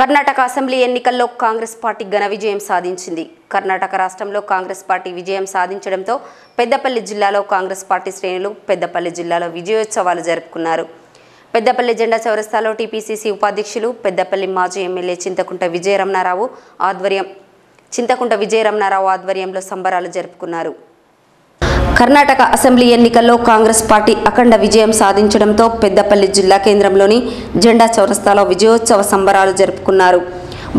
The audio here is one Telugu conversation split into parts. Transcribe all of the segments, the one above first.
కర్ణాటక అసెంబ్లీ ఎన్నికల్లో కాంగ్రెస్ పార్టీ ఘన విజయం సాధించింది. కర్ణాటక రాష్ట్రంలో కాంగ్రెస్ పార్టీ విజయం సాధించడంతో పెద్దపల్లి జిల్లాలో కాంగ్రెస్ పార్టీ శ్రేణులు పెద్దపల్లి జిల్లాలో విజయోత్సవాలు జరుపుకున్నారు. పెద్దపల్లి జెండా చౌరస్తాలో టీపీసీసీ ఉపాధ్యక్షులు పెద్దపల్లి మాజీ ఎమ్మెల్యే చింతకుంట విజయరమణారావు ఆధ్వర్యం చింతకుంట విజయరమణారావు ఆధ్వర్యంలో సంబరాలు జరుపుకున్నారు. కర్ణాటక అసెంబ్లీ ఎన్నికల్లో కాంగ్రెస్ పార్టీ అఖండ విజయం సాధించడంతో పెద్దపల్లి జిల్లా కేంద్రంలోని జెండా చౌరస్తాలో విజయోత్సవ సంబరాలు జరుపుకున్నారు.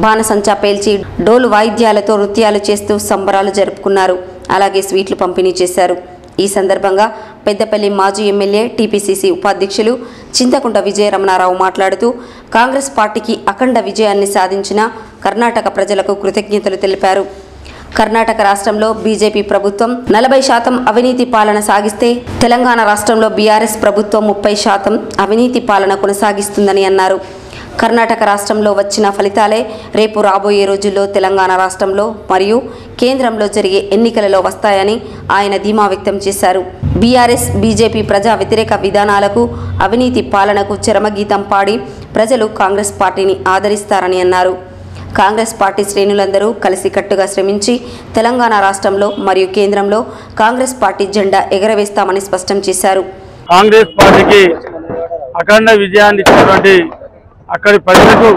బాణసంచా పేల్చి డోలు వాయిద్యాలతో నృత్యాలు చేస్తూ సంబరాలు జరుపుకున్నారు. అలాగే స్వీట్లు పంపిణీ చేశారు. ఈ సందర్భంగా పెద్దపల్లి మాజీ ఎమ్మెల్యే టీపీసీసీ ఉపాధ్యక్షులు చింతకుంట విజయరమణారావు మాట్లాడుతూ కాంగ్రెస్ పార్టీకి అఖండ విజయాన్ని సాధించిన కర్ణాటక ప్రజలకు కృతజ్ఞతలు తెలిపారు. కర్ణాటక రాష్ట్రంలో బీజేపీ ప్రభుత్వం నలభై శాతం అవినీతి పాలన సాగిస్తే తెలంగాణ రాష్ట్రంలో బీఆర్ఎస్ ప్రభుత్వం ముప్పై శాతం అవినీతి పాలన కొనసాగిస్తుందని అన్నారు. కర్ణాటక రాష్ట్రంలో వచ్చిన ఫలితాలే రేపు రాబోయే రోజుల్లో తెలంగాణ రాష్ట్రంలో మరియు కేంద్రంలో జరిగే ఎన్నికలలో వస్తాయని ఆయన ధీమా వ్యక్తం చేశారు. బీఆర్ఎస్ బీజేపీ ప్రజా వ్యతిరేక విధానాలకు అవినీతి పాలనకు చరమగీతం పాడి ప్రజలు కాంగ్రెస్ పార్టీని ఆదరిస్తారని అన్నారు. కాంగ్రెస్ పార్టీ శ్రేణులందరూ కలిసికట్టుగా శ్రమించి తెలంగాణ రాష్ట్రంలో మరియు కేంద్రంలో కాంగ్రెస్ పార్టీ జెండా ఎగరవేస్తామని స్పష్టం చేశారు. కాంగ్రెస్ పార్టీకి అఖండ విజయాన్ని ఇచ్చినటువంటి అక్కడి ప్రజలకు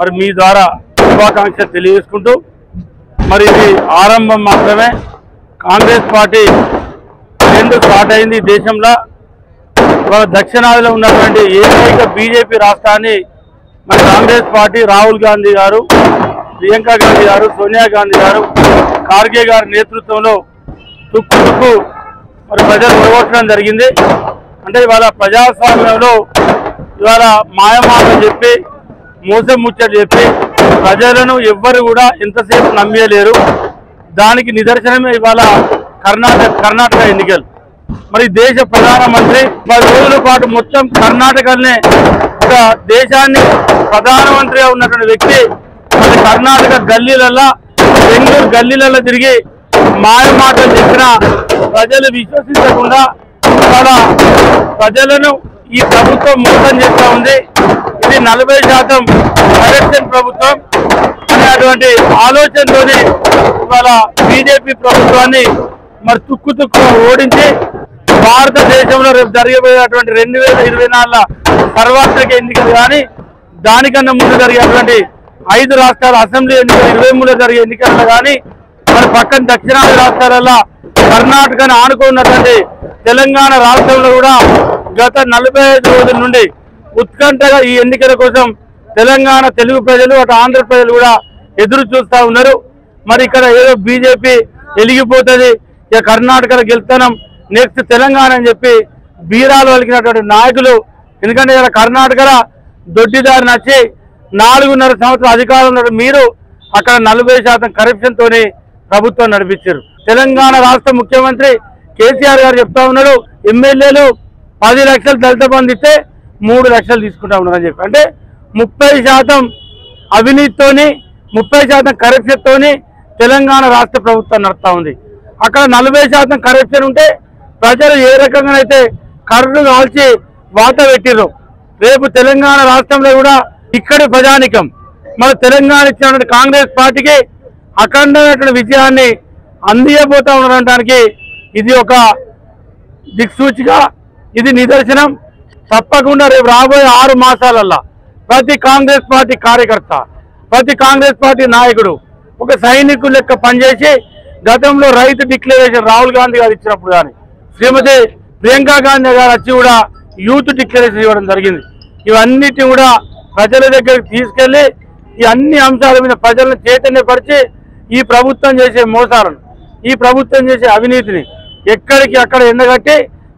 మరి మీ ద్వారా శుభాకాంక్ష తెలియజేసుకుంటూ మరి ఇది ఆరంభం మాత్రమే. కాంగ్రెస్ పార్టీ రెండు స్టార్ట్ అయింది దేశంలో. దక్షిణాదిలో ఉన్నటువంటి ఏకైక బీజేపీ రాష్ట్రాన్ని మరి కాంగ్రెస్ పార్టీ రాహుల్ గాంధీ గారు ప్రియాంక గాంధీ గారు సోనియా గాంధీ గారు ఖార్గే గారి నేతృత్వంలో తుక్కు తుక్కు మరి ప్రజలు ఓడగొట్టడం జరిగింది. అంటే ఇవాళ ప్రజాస్వామ్యంలో ఇవాళ మాయమాటలు చెప్పి మోసం ముచ్చట చెప్పి ప్రజలను ఎవ్వరు కూడా ఎంతసేపు నమ్మేయలేరు దానికి నిదర్శనమే ఇవాళ కర్ణాటక కర్ణాటక ఎన్నికలు. మరి దేశ ప్రధానమంత్రి పది రోజుల పాటు మొత్తం కర్ణాటకనే ఒక దేశాన్ని ప్రధానమంత్రిగా ఉన్నటువంటి వ్యక్తి మన కర్ణాటక గల్లీలల్లో బెంగళూరు గల్లీలలో తిరిగి మాయ మాటలు చెప్పిన ప్రజలు విశ్వసించకుండా తన ప్రజలను ఈ ప్రభుత్వం మోసం చేస్తూ ఉంది. ఇది నలభై శాతం కరప్షన్ ప్రభుత్వం అనేటువంటి ఆలోచనతోనే ఇవాళ బీజేపీ ప్రభుత్వాన్ని మరి తుక్కు తుక్కు ఓడించి భారతదేశంలో రేపు జరగబోయేటువంటి రెండు వేల ఇరవై నాలుగుల సర్వాత్రిక ఎన్నికలు కానీ దానికన్నా ముందు జరిగేటువంటి ఐదు రాష్ట్రాల అసెంబ్లీ ఎన్నికలు ఇరవై మూడులో జరిగే ఎన్నికల్లో కానీ మరి పక్కన దక్షిణాది రాష్ట్రాలలో కర్ణాటకను ఆనుకున్నటువంటి తెలంగాణ రాష్ట్రంలో కూడా గత నలభై రోజుల నుండి ఉత్కంఠగా ఈ ఎన్నికల కోసం తెలంగాణ తెలుగు ప్రజలు అటు ఆంధ్ర ప్రజలు కూడా ఎదురు చూస్తూ ఉన్నారు. మరి ఇక్కడ ఏదో బీజేపీ వెలిగిపోతుంది ఇక కర్ణాటకలో గెలుస్తానం నెక్స్ట్ తెలంగాణ అని చెప్పి బీరాలు వలికినటువంటి నాయకులు ఎందుకంటే ఇక్కడ కర్ణాటకలో దొడ్డిదారి నచ్చి నాలుగున్నర సంవత్సరం అధికారంలో మీరు అక్కడ నలభై శాతం కరప్షన్తోనే ప్రభుత్వం నడిపించారు. తెలంగాణ రాష్ట్ర ముఖ్యమంత్రి కేసీఆర్ గారు చెప్తా ఉన్నాడు ఎమ్మెల్యేలు పది లక్షలు దళిత బంధు ఇస్తే మూడు లక్షలు తీసుకుంటా ఉన్నారని చెప్పి. అంటే ముప్పై శాతం అవినీతితోని ముప్పై శాతం కరప్షన్తోని తెలంగాణ రాష్ట్ర ప్రభుత్వం నడుస్తూ ఉంది. అక్కడ నలభై శాతం కరప్షన్ ఉంటే ప్రజలు ఏ రకంగానైతే కర్రు కాల్చి వాత పెట్టిర్రు రేపు తెలంగాణ రాష్ట్రంలో కూడా ఇక్కడి ప్రజానికం మన తెలంగాణ ఇచ్చినటువంటి కాంగ్రెస్ పార్టీకి అఖండమైనటువంటి విజయాన్ని అందియబోతా ఉండడానికి ఇది ఒక దిక్సూచిగా ఇది నిదర్శనం. తప్పకుండా రేపు రాబోయే ఆరు మాసాలల్లా ప్రతి కాంగ్రెస్ పార్టీ కార్యకర్త ప్రతి కాంగ్రెస్ పార్టీ నాయకుడు ఒక సైనికుడు లెక్క పనిచేసి గతంలో రైతు డిక్లరేషన్ రాహుల్ గాంధీ గారు ఇచ్చినప్పుడు కానీ శ్రీమతి ప్రియాంక గాంధీ గారు వచ్చి కూడా యూత్ డిక్లరేషన్ ఇవ్వడం జరిగింది. ఇవన్నిటిని కూడా ప్రజల దగ్గరికి తీసుకెళ్ళి ఈ అన్ని అంశాల మీద ప్రజలను చైతన్యపరిచి ఈ ప్రభుత్వం చేసే మోసాలను ఈ ప్రభుత్వం చేసే అవినీతిని ఎక్కడికి అక్కడ ఎండగట్టి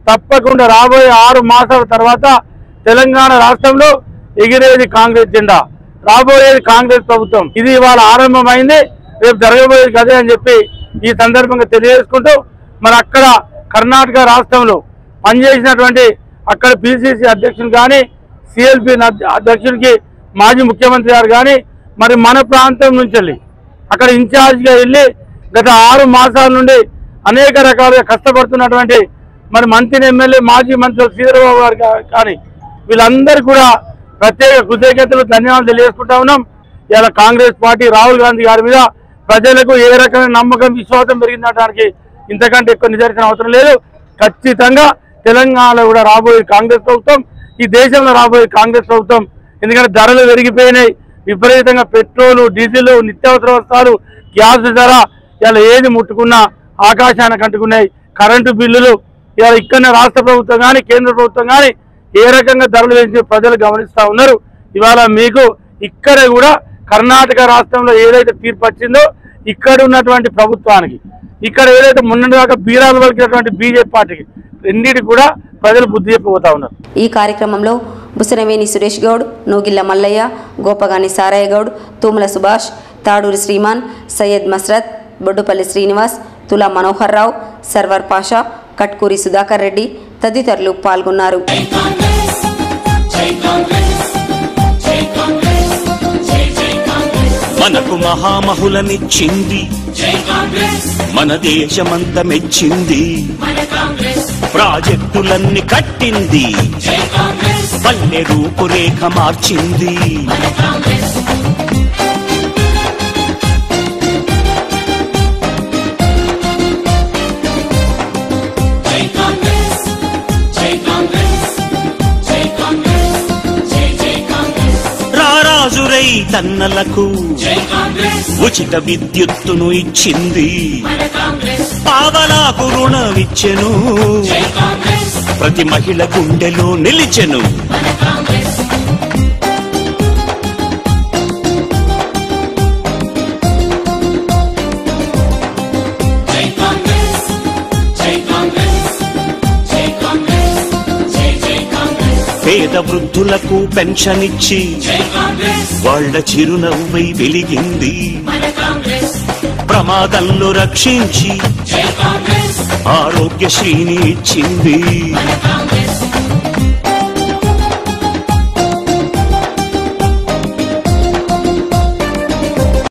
తప్పకుండా రాబోయే ఆరు మాసాల తర్వాత తెలంగాణ రాష్ట్రంలో ఎగిరేది కాంగ్రెస్ జెండా రాబోయేది కాంగ్రెస్ ప్రభుత్వం. ఇది ఇవాళ ఆరంభమైంది రేపు జరగబోయేది కదే అని చెప్పి ఈ సందర్భంగా తెలియజేసుకుంటూ మరి అక్కడ కర్ణాటక రాష్ట్రంలో పనిచేసినటువంటి అక్కడ పిసిసి అధ్యక్షులు కానీ సిఎల్పి అధ్యక్షుడికి మాజీ ముఖ్యమంత్రి గారు కానీ మరి మన ప్రాంతం నుంచి వెళ్ళి అక్కడ ఇన్ఛార్జ్గా వెళ్ళి గత ఆరు మాసాల నుండి అనేక రకాలుగా కష్టపడుతున్నటువంటి మరి మంత్రి ఎమ్మెల్యే మాజీ మంత్రులు శ్రీధరబాబు గారు కానీ వీళ్ళందరూ కూడా ప్రత్యేక కృతజ్ఞతలు ధన్యవాదాలు తెలియజేసుకుంటా ఉన్నాం. ఇలా కాంగ్రెస్ పార్టీ రాహుల్ గాంధీ గారి మీద ప్రజలకు ఏ రకమైన నమ్మకం విశ్వాసం పెరిగిందటానికి ఇంతకంటే ఎక్కువ నిదర్శనం అవసరం లేదు. ఖచ్చితంగా తెలంగాణలో కూడా రాబోయే కాంగ్రెస్ ప్రభుత్వం ఈ దేశంలో రాబోయే కాంగ్రెస్ ప్రభుత్వం ఎందుకంటే ధరలు పెరిగిపోయినాయి. విపరీతంగా పెట్రోలు డీజిల్ నిత్యావసర వస్తువులు గ్యాస్ ధర ఇలా ఏది ముట్టుకున్నా ఆకాశానికి అంటుకున్నాయి కరెంటు బిల్లులు ఇలా ఇక్కడ రాష్ట్ర ప్రభుత్వం కానీ కేంద్ర ప్రభుత్వం కానీ ఏ రకంగా ధరలు పెంచి ప్రజలు గమనిస్తూ ఉన్నారు. ఇవాళ మీకు ఇక్కడ కూడా కర్ణాటక రాష్ట్రంలో ఏదైతే తీర్పు వచ్చిందో ఇక్కడ ఉన్నటువంటి ప్రభుత్వానికి ఇక్కడ ఏదైతే మొన్నటి దాకా బీరాలు వలికినటువంటి బీజేపీ పార్టీకి రెండింటికి కూడా ప్రజలు బుద్ధి చెప్పిపోతా ఉన్నారు. ఈ కార్యక్రమంలో బుసనవేని సురేష్ గౌడ్ నూగిల్ల మల్లయ్య గోపగాని సారయ్య గౌడ్ తూముల సుభాష్ తాడూరి శ్రీమాన్ సయ్యద్ మస్రత్ బొడ్డుపల్లి శ్రీనివాస్ తులా మనోహర్ రావు సర్వర్ పాషా కట్కూరి సుధాకర్ రెడ్డి తదితరులు పాల్గొన్నారు. మనకు మహామహులనిచ్చింది. మన దేశమంత మెచ్చింది ప్రాజెక్టులన్నీ కట్టింది. పల్లె రూపురేఖ మార్చింది. తన్నలకు ఉచిత విద్యుత్తును ఇచ్చింది. పావలాకు రుణమిచ్చెను. ప్రతి మహిళ గుండెలో నిలిచెను. పేద వృద్ధులకు పెన్షన్ ఇచ్చి వాళ్ళ చిరునవ్వై వెలిగింది. ప్రమాదంలో రక్షించి ఆరోగ్యశ్రీని ఇచ్చింది.